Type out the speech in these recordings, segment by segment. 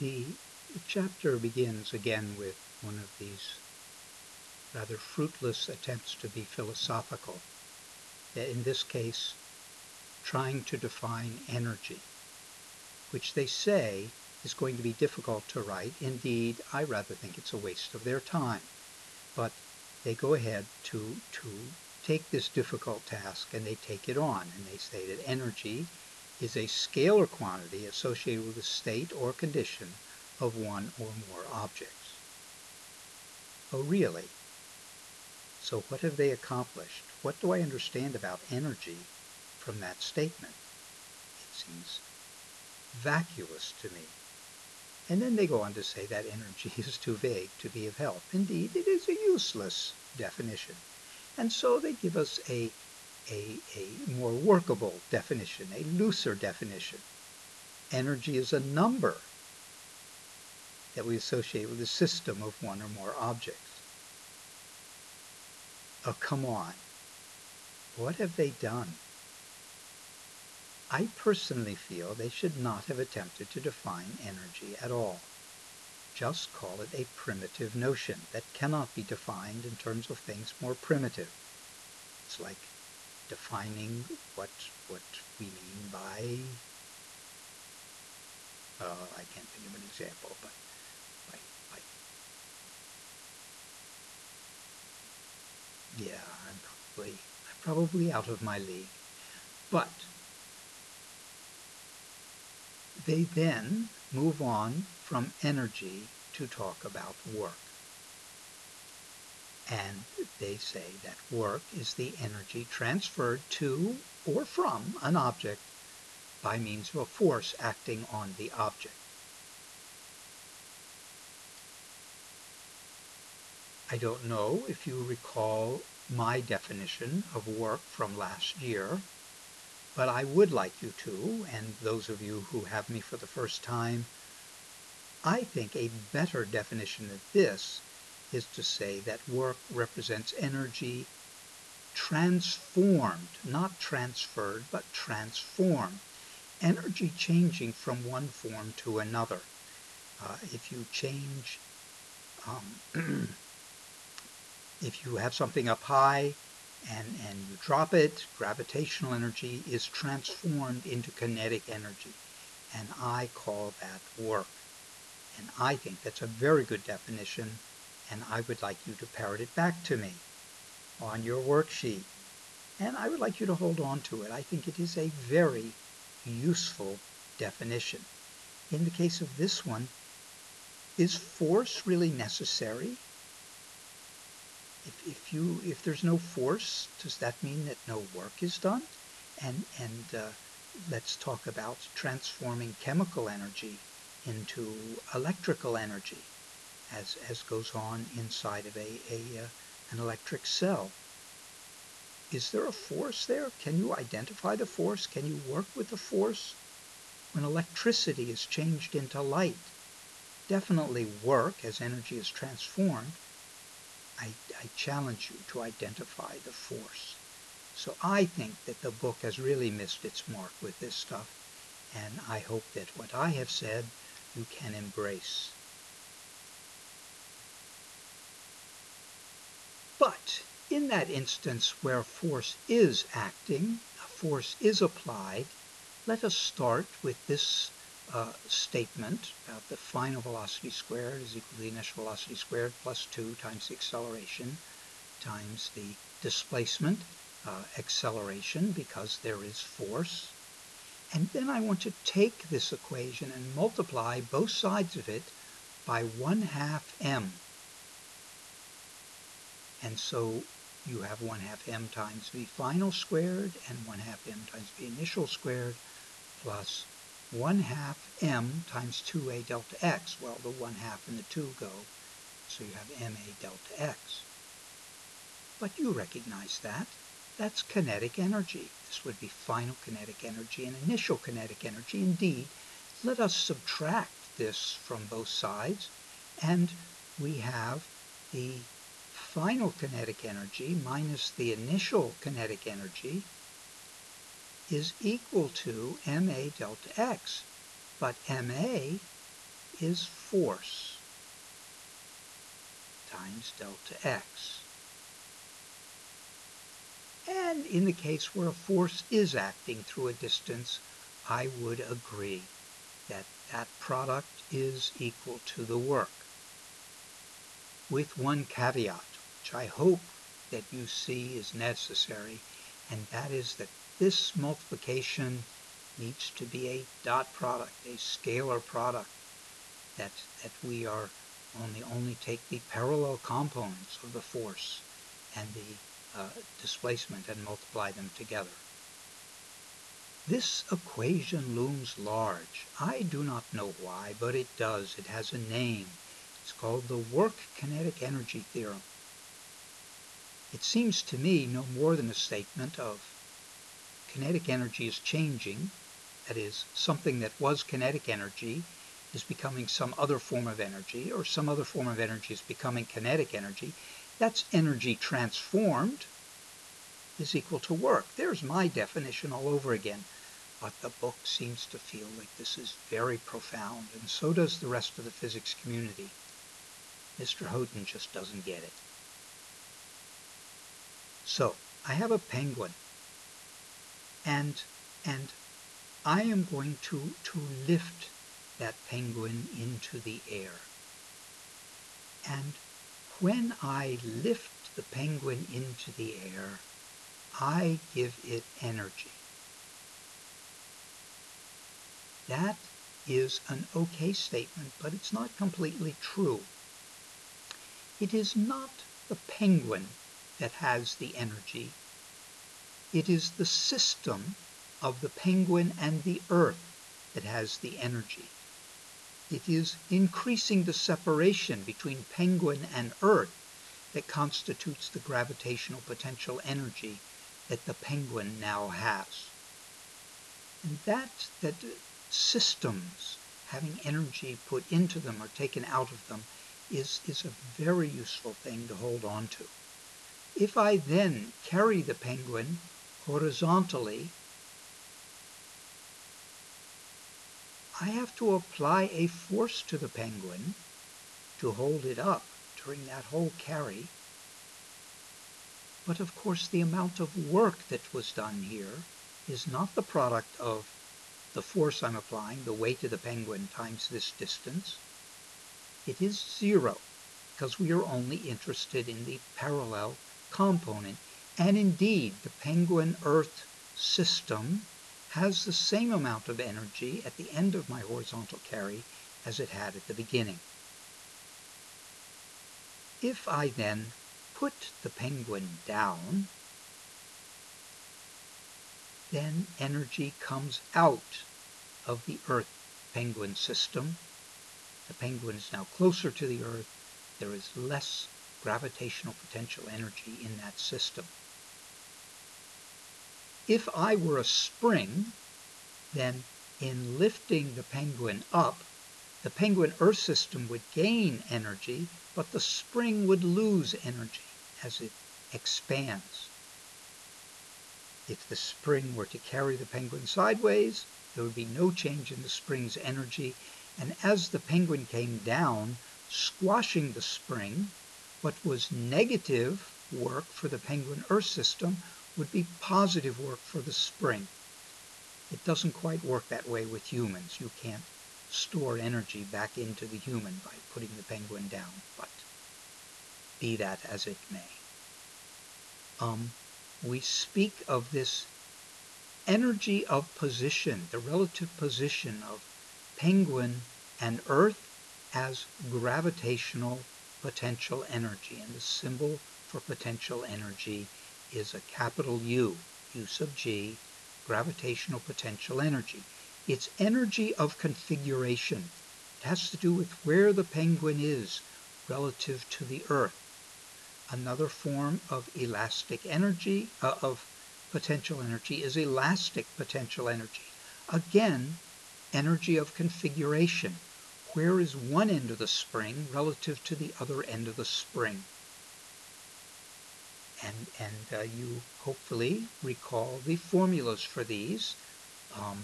The chapter begins again with one of these rather fruitless attempts to be philosophical. In this case, trying to define energy, which they say is going to be difficult to write. Indeed, I rather think it's a waste of their time. But they go ahead to, to take this difficult task and they take it on. And they say that energy is a scalar quantity associated with a state or condition of one or more objects. Oh, really? So what have they accomplished? What do I understand about energy from that statement? It seems vacuous to me. And then they go on to say that energy is too vague to be of help. Indeed, it is a useless definition. And so they give us a, a, a more workable definition, a looser definition. Energy is a number that we associate with a system of one or more objects. Oh, come on. What have they done? I personally feel they should not have attempted to define energy at all. Just call it a primitive notion that cannot be defined in terms of things more primitive. It's like defining what what we mean by uh, I can't think of an example, but yeah, I'm probably I'm probably out of my league. But they then move on from energy to talk about work. And they say that work is the energy transferred to or from an object by means of a force acting on the object. I don't know if you recall my definition of work from last year, but I would like you to, and those of you who have me for the first time, I think a better definition of this is to say that work represents energy transformed, not transferred, but transformed. Energy changing from one form to another. Uh, if you change, um, if you have something up high and, and you drop it, gravitational energy is transformed into kinetic energy. And I call that work. And I think that's a very good definition, and I would like you to parrot it back to me on your worksheet. And I would like you to hold on to it. I think it is a very useful definition. In the case of this one, is force really necessary? if, if you if there's no force, does that mean that no work is done? And and uh, let's talk about transforming chemical energy into electrical energy, as as goes on inside of a, a uh, an electric cell. Is there a force there? Can you identify the force? Can you work with the force? When electricity is changed into light, definitely work as energy is transformed, I, I challenge you to identify the force. So I think that the book has really missed its mark with this stuff, and I hope that what I have said you can embrace. But in that instance where force is acting, a force is applied, let us start with this uh, statement about the final velocity squared is equal to the initial velocity squared plus 2 times the acceleration times the displacement, uh, acceleration, because there is force. And then I want to take this equation and multiply both sides of it by 1 half m. And so you have 1 half m times v final squared and 1 half m times v initial squared plus 1 half m times 2a delta x. Well, the 1 half and the 2 go, so you have ma delta x. But you recognize that. That's kinetic energy. This would be final kinetic energy and initial kinetic energy. Indeed, let us subtract this from both sides, and we have the final kinetic energy minus the initial kinetic energy is equal to ma delta x. But ma is force times delta x. And in the case where a force is acting through a distance, I would agree that that product is equal to the work. With one caveat, which I hope that you see is necessary, and that is that this multiplication needs to be a dot product, a scalar product, that, that we are only only take the parallel components of the force and the uh, displacement and multiply them together. This equation looms large. I do not know why, but it does. It has a name. It's called the work kinetic energy theorem. It seems to me no more than a statement of kinetic energy is changing, that is, something that was kinetic energy is becoming some other form of energy, or some other form of energy is becoming kinetic energy, that's energy transformed is equal to work. There's my definition all over again. But the book seems to feel like this is very profound, and so does the rest of the physics community. Mr. Houghton just doesn't get it. So, I have a penguin, and, and I am going to, to lift that penguin into the air. And when I lift the penguin into the air, I give it energy. That is an okay statement, but it's not completely true. It is not the penguin that has the energy. It is the system of the penguin and the earth that has the energy. It is increasing the separation between penguin and Earth that constitutes the gravitational potential energy that the penguin now has. And that, that systems having energy put into them or taken out of them is, is a very useful thing to hold on to. If I then carry the penguin horizontally I have to apply a force to the penguin to hold it up during that whole carry. But of course the amount of work that was done here is not the product of the force I'm applying, the weight of the penguin times this distance. It is zero because we are only interested in the parallel component. And indeed, the penguin Earth system has the same amount of energy at the end of my horizontal carry as it had at the beginning. If I then put the penguin down, then energy comes out of the Earth penguin system. The penguin is now closer to the Earth. There is less gravitational potential energy in that system. If I were a spring, then in lifting the penguin up, the penguin Earth system would gain energy, but the spring would lose energy as it expands. If the spring were to carry the penguin sideways, there would be no change in the spring's energy, and as the penguin came down, squashing the spring, what was negative work for the penguin Earth system would be positive work for the spring. It doesn't quite work that way with humans. You can't store energy back into the human by putting the penguin down, but be that as it may. Um, we speak of this energy of position, the relative position of penguin and Earth as gravitational potential energy. And the symbol for potential energy is a capital U, U sub G, gravitational potential energy. It's energy of configuration. It has to do with where the penguin is relative to the Earth. Another form of elastic energy, uh, of potential energy, is elastic potential energy. Again, energy of configuration. Where is one end of the spring relative to the other end of the spring? and, and uh, you hopefully recall the formulas for these. Um,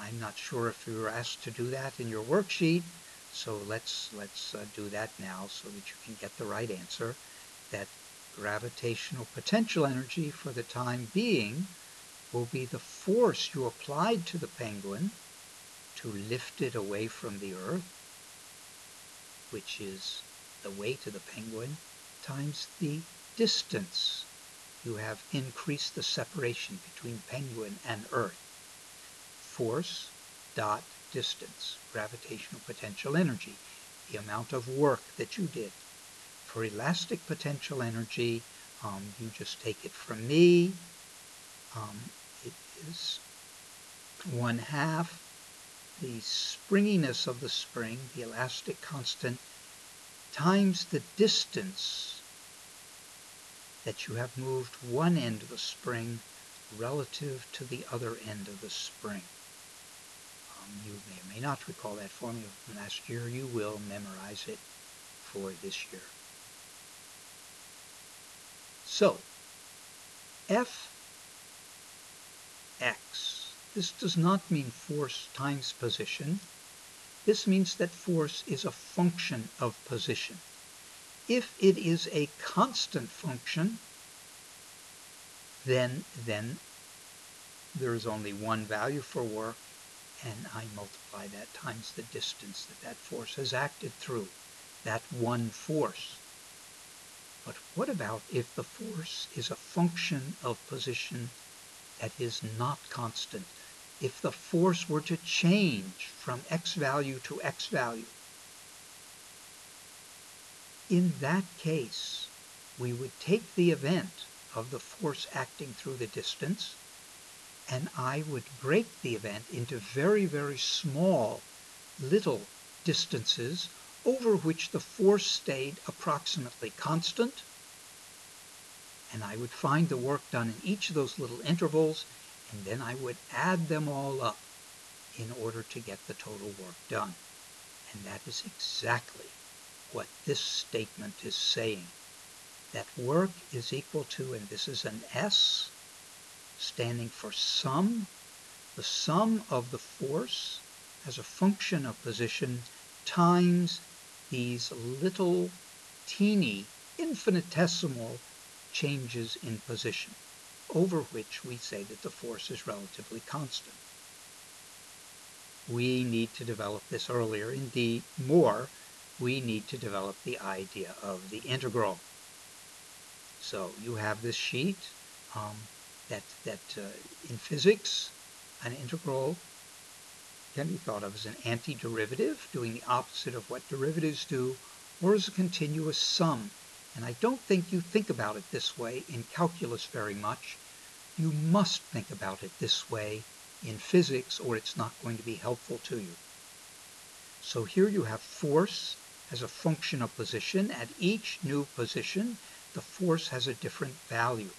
I'm not sure if you were asked to do that in your worksheet, so let's let's uh, do that now so that you can get the right answer. That gravitational potential energy for the time being will be the force you applied to the penguin to lift it away from the earth, which is the weight of the penguin, times the distance. You have increased the separation between penguin and earth. Force dot distance, gravitational potential energy, the amount of work that you did. For elastic potential energy, um, you just take it from me. Um, it is one half the springiness of the spring, the elastic constant, times the distance that you have moved one end of the spring relative to the other end of the spring. Um, you may or may not recall that formula from last year. You will memorize it for this year. So, F x. This does not mean force times position. This means that force is a function of position. If it is a constant function, then, then there is only one value for work, and I multiply that times the distance that that force has acted through, that one force. But what about if the force is a function of position that is not constant? If the force were to change from x value to x value, in that case, we would take the event of the force acting through the distance, and I would break the event into very, very small little distances over which the force stayed approximately constant, and I would find the work done in each of those little intervals, and then I would add them all up in order to get the total work done. And that is exactly what this statement is saying. That work is equal to, and this is an S, standing for sum, the sum of the force as a function of position times these little teeny infinitesimal changes in position over which we say that the force is relatively constant. We need to develop this earlier. Indeed, more, we need to develop the idea of the integral. So you have this sheet um, that, that uh, in physics, an integral can be thought of as an antiderivative, doing the opposite of what derivatives do, or as a continuous sum. And I don't think you think about it this way in calculus very much. You must think about it this way in physics, or it's not going to be helpful to you. So here you have force as a function of position. At each new position, the force has a different value.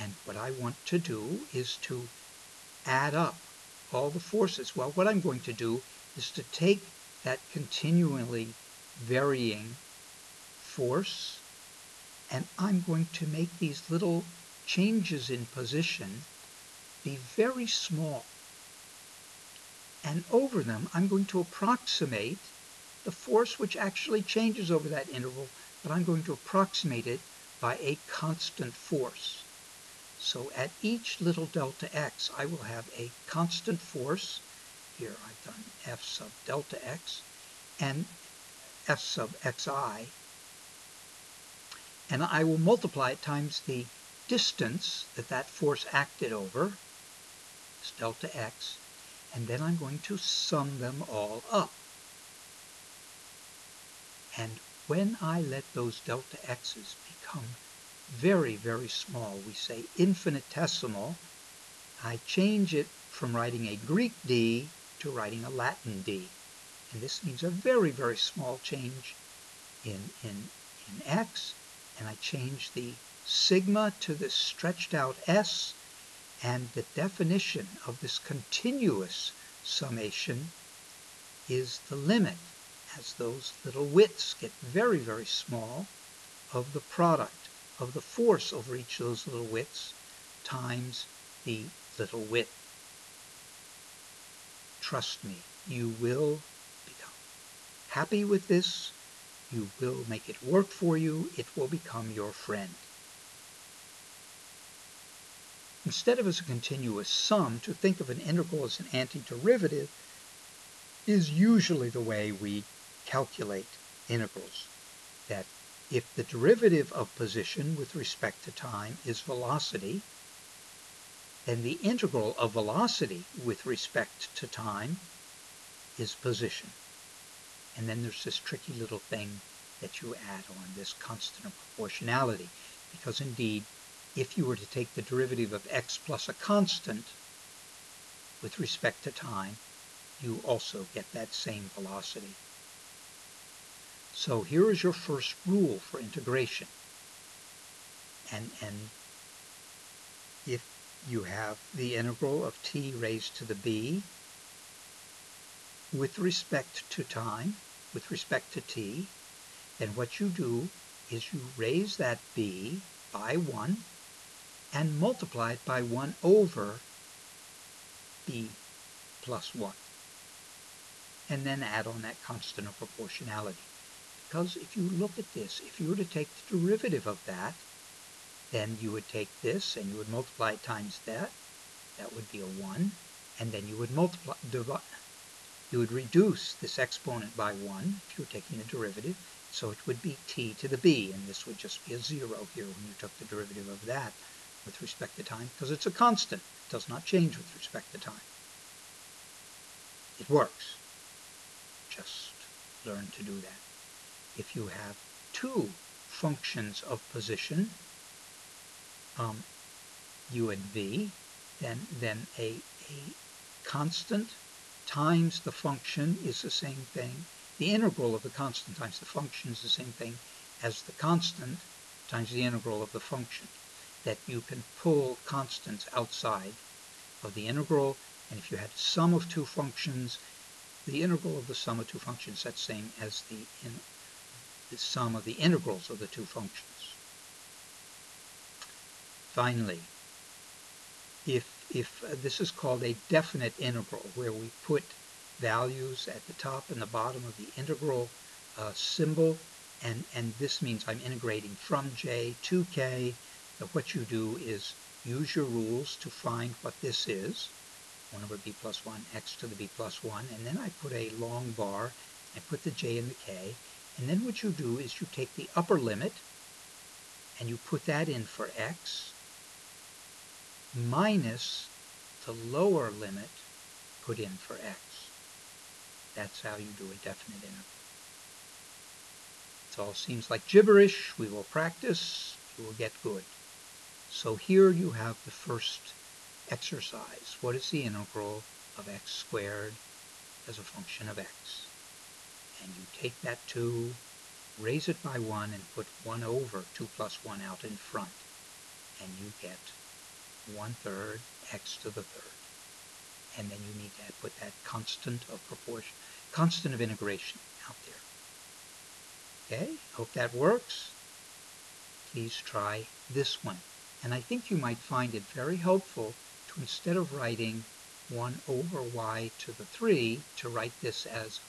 And what I want to do is to add up all the forces. Well, what I'm going to do is to take that continually varying force and I'm going to make these little changes in position be very small. And over them, I'm going to approximate the force which actually changes over that interval, but I'm going to approximate it by a constant force. So at each little delta x, I will have a constant force. Here I've done f sub delta x and f sub xi. And I will multiply it times the distance that that force acted over, it's delta x, and then I'm going to sum them all up. And when I let those delta x's become very, very small, we say infinitesimal, I change it from writing a Greek d to writing a Latin d. And this means a very, very small change in, in, in x, and I change the sigma to this stretched out s, and the definition of this continuous summation is the limit, as those little widths get very, very small, of the product of the force over each of those little widths times the little width. trust me, you will become happy with this. You will make it work for you. It will become your friend. Instead of as a continuous sum, to think of an integral as an antiderivative is usually the way we calculate integrals. That if the derivative of position with respect to time is velocity, then the integral of velocity with respect to time is position. And then there's this tricky little thing that you add on, this constant of proportionality. Because indeed, if you were to take the derivative of x plus a constant with respect to time, you also get that same velocity. So here is your first rule for integration. And, and if you have the integral of t raised to the b with respect to time, with respect to t, then what you do is you raise that b by 1 and multiply it by 1 over b plus 1. And then add on that constant of proportionality. Because if you look at this, if you were to take the derivative of that, then you would take this and you would multiply it times that. That would be a 1. And then you would multiply, divide, you would reduce this exponent by 1 if you were taking the derivative. So it would be t to the b, and this would just be a 0 here when you took the derivative of that with respect to time, because it's a constant. It does not change with respect to time. It works. Just learn to do that. If you have two functions of position, um, u and v, then, then a, a constant times the function is the same thing. The integral of the constant times the function is the same thing as the constant times the integral of the function. That you can pull constants outside of the integral, and if you had sum of two functions, the integral of the sum of two functions, that's the same as the, in, the sum of the integrals of the two functions. Finally, if, if uh, this is called a definite integral, where we put values at the top and the bottom of the integral uh, symbol, and, and this means I'm integrating from j to k, what you do is use your rules to find what this is, 1 over b plus 1, x to the b plus 1, and then I put a long bar, I put the j and the k, and then what you do is you take the upper limit, and you put that in for x, minus the lower limit put in for x. That's how you do a definite integral. It all seems like gibberish. We will practice. You will get good. So here you have the first exercise. What is the integral of x squared as a function of x? And you take that 2, raise it by 1, and put 1 over 2 plus 1 out in front. And you get one-third x to the third. And then you need to put that constant of proportion, constant of integration out there. Okay, hope that works. Please try this one. And I think you might find it very helpful to instead of writing 1 over y to the 3, to write this as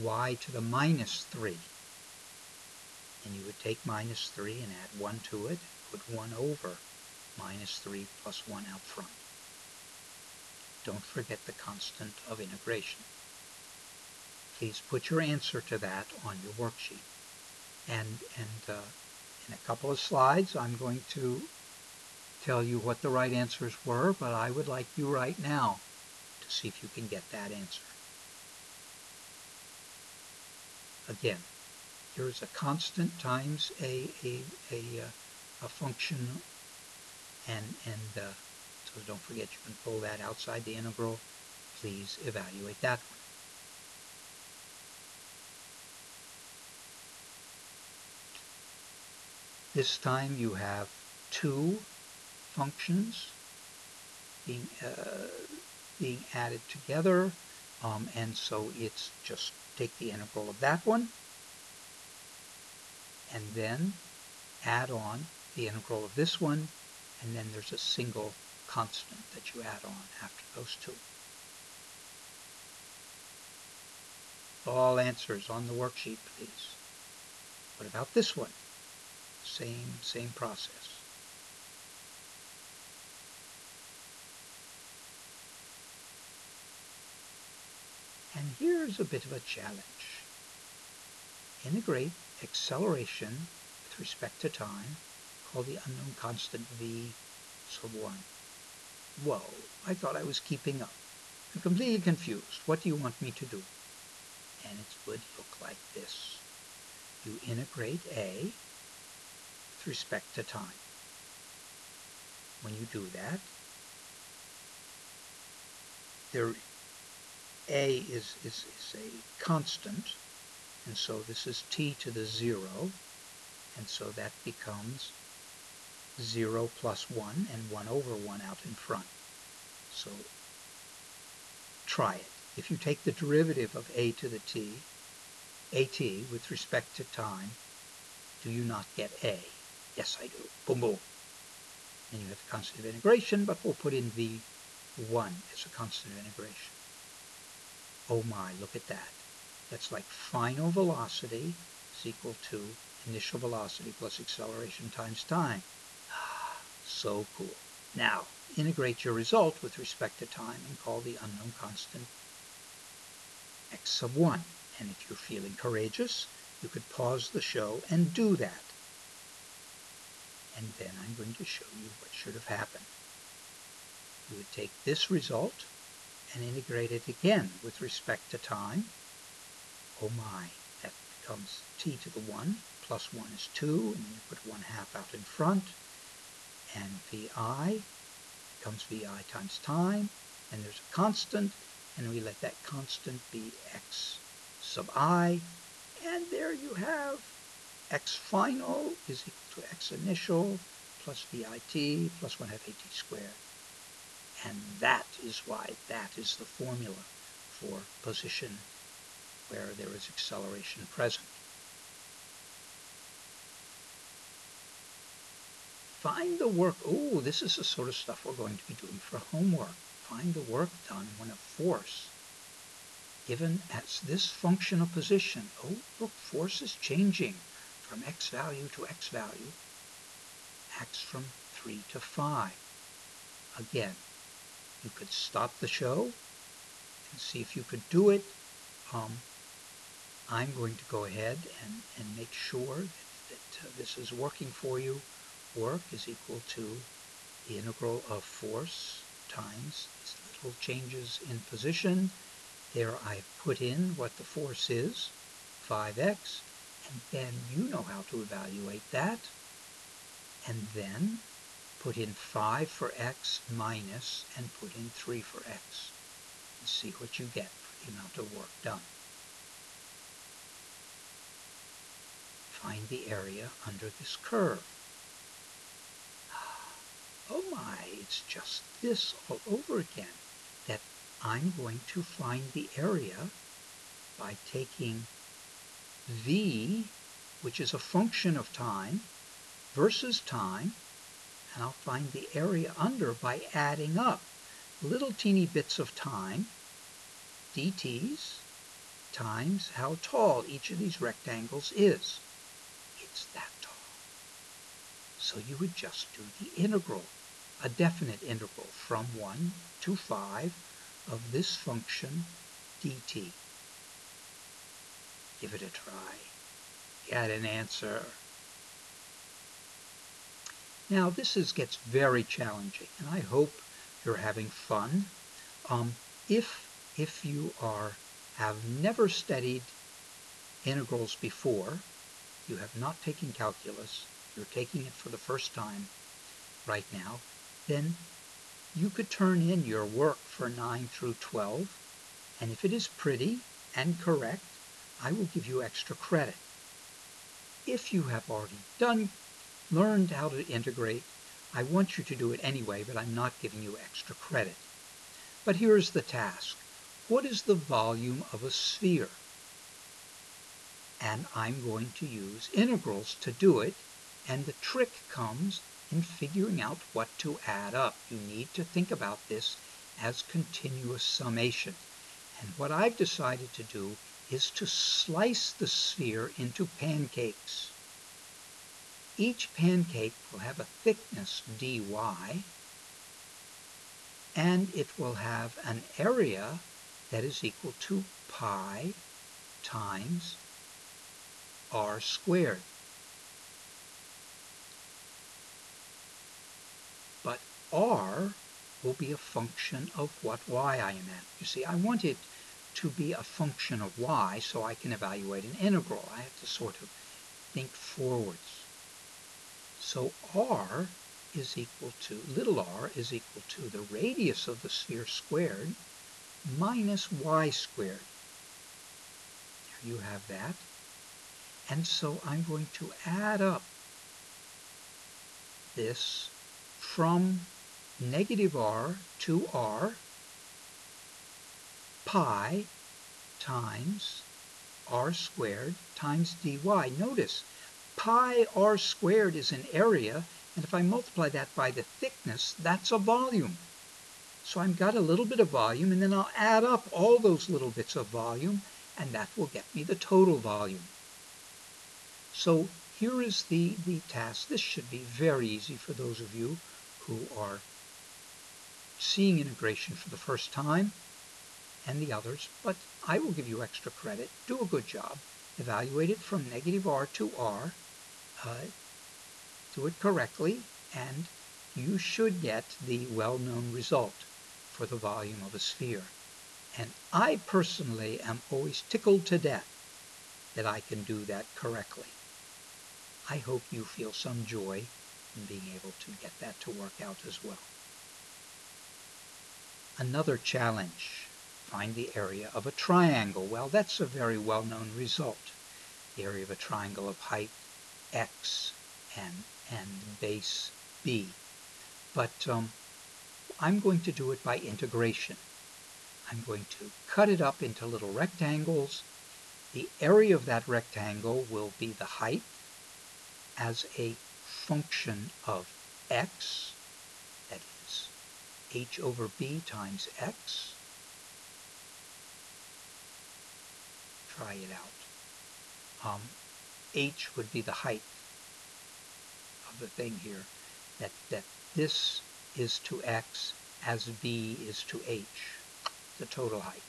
y to the minus 3. And you would take minus 3 and add 1 to it, put 1 over minus 3 plus 1 out front. Don't forget the constant of integration. Please put your answer to that on your worksheet. And, and uh, in a couple of slides, I'm going to tell you what the right answers were, but I would like you right now to see if you can get that answer. Again, here's a constant times a, a, a, uh, a function and, and uh, so don't forget you can pull that outside the integral. Please evaluate that one. This time you have two functions being, uh, being added together, um, and so it's just take the integral of that one, and then add on the integral of this one, and then there's a single constant that you add on after those two. all answers on the worksheet, please. What about this one? Same, same process. And here's a bit of a challenge. Integrate acceleration with respect to time, call the unknown constant v sub 1. Whoa, I thought I was keeping up. I'm completely confused. What do you want me to do? And it would look like this. You integrate a with respect to time. When you do that, there a is, is, is a constant, and so this is t to the 0, and so that becomes 0 plus 1 and 1 over 1 out in front. So try it. If you take the derivative of a to the t, at with respect to time, do you not get a? Yes, I do. Boom, boom. And you have a constant of integration, but we'll put in v1 as a constant of integration. Oh my, look at that. That's like final velocity is equal to initial velocity plus acceleration times time. So cool. Now, integrate your result with respect to time and call the unknown constant x sub 1. And if you're feeling courageous, you could pause the show and do that. And then I'm going to show you what should have happened. You would take this result and integrate it again with respect to time. Oh my, that becomes t to the 1, plus 1 is 2, and you put 1 half out in front, and vi becomes vi times time, and there's a constant, and we let that constant be x sub i, and there you have x final is equal to x initial plus vit plus 1 half at squared. And that is why that is the formula for position where there is acceleration present. Find the work. Oh, this is the sort of stuff we're going to be doing for homework. Find the work done when a force given as this function of position. Oh, look, force is changing from x value to x value. Acts from 3 to 5. Again, you could stop the show and see if you could do it. Um, I'm going to go ahead and, and make sure that, that uh, this is working for you. Work is equal to the integral of force times these little changes in position. There I've put in what the force is, 5x, and then you know how to evaluate that. And then put in 5 for x minus and put in 3 for x and see what you get for the amount of work done. Find the area under this curve. My, it's just this all over again, that I'm going to find the area by taking v, which is a function of time, versus time, and I'll find the area under by adding up little teeny bits of time, dt's, times how tall each of these rectangles is. It's that tall. So you would just do the integral, a definite integral from 1 to 5 of this function dt. Give it a try. Get an answer. Now this is gets very challenging, and I hope you're having fun. Um, if if you are have never studied integrals before, you have not taken calculus, you're taking it for the first time right now, then you could turn in your work for 9 through 12, and if it is pretty and correct, I will give you extra credit. If you have already done learned how to integrate. I want you to do it anyway, but I'm not giving you extra credit. But here's the task. What is the volume of a sphere? And I'm going to use integrals to do it, and the trick comes in figuring out what to add up. You need to think about this as continuous summation. And what I've decided to do is to slice the sphere into pancakes. Each pancake will have a thickness dy, and it will have an area that is equal to pi times r squared. R will be a function of what y I am at. You see, I want it to be a function of y so I can evaluate an integral. I have to sort of think forwards. So r is equal to, little r is equal to the radius of the sphere squared minus y squared. There you have that. And so I'm going to add up this from negative r to r pi times r squared times dy. Notice, pi r squared is an area, and if I multiply that by the thickness, that's a volume. So I've got a little bit of volume, and then I'll add up all those little bits of volume, and that will get me the total volume. So here is the, the task. This should be very easy for those of you who are seeing integration for the first time and the others, but I will give you extra credit. Do a good job. Evaluate it from negative r to r. Uh, do it correctly, and you should get the well-known result for the volume of a sphere. And I personally am always tickled to death that I can do that correctly. I hope you feel some joy in being able to get that to work out as well. Another challenge, find the area of a triangle. Well, that's a very well-known result. The area of a triangle of height x and, and base b. But um, I'm going to do it by integration. I'm going to cut it up into little rectangles. The area of that rectangle will be the height as a function of x h over b times x. Try it out. Um, h would be the height of the thing here. That, that this is to x as b is to h, the total height.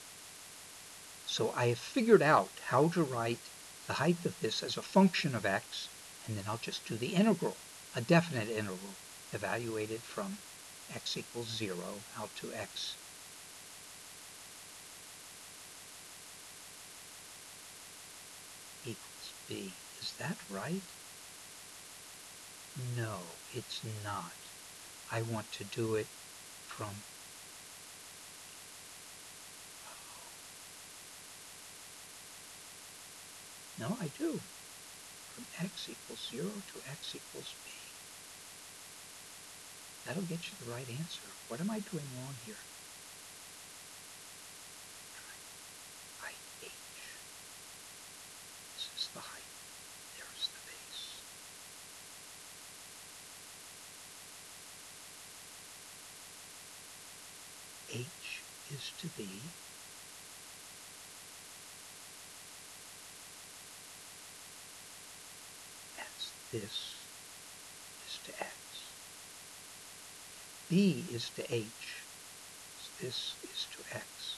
So I have figured out how to write the height of this as a function of x, and then I'll just do the integral, a definite integral, evaluated from x equals 0 out to x equals b. Is that right? No, it's not. I want to do it from No, I do. From x equals 0 to x equals b. That'll get you the right answer. What am I doing wrong here? Height h. This is the height. There's the base. h is to b as this is to x b is to h. So this is to x.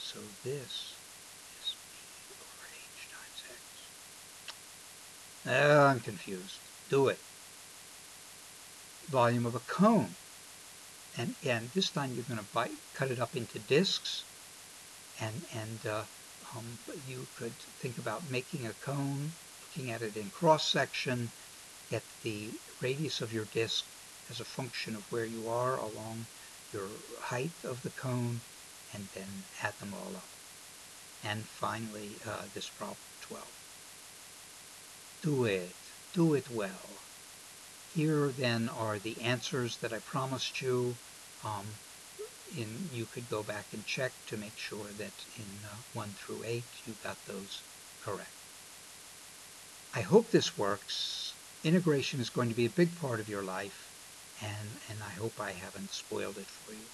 So this is b over h times x. Oh, I'm confused. Do it. Volume of a cone. And, and this time you're going to bite, cut it up into discs. And, and uh, um, you could think about making a cone, looking at it in cross-section, get the radius of your disc as a function of where you are along your height of the cone and then add them all up. And finally, uh, this problem 12. Do it. Do it well. Here then are the answers that I promised you. Um, in, you could go back and check to make sure that in uh, 1 through 8 you got those correct. I hope this works. Integration is going to be a big part of your life and, and I hope I haven't spoiled it for you.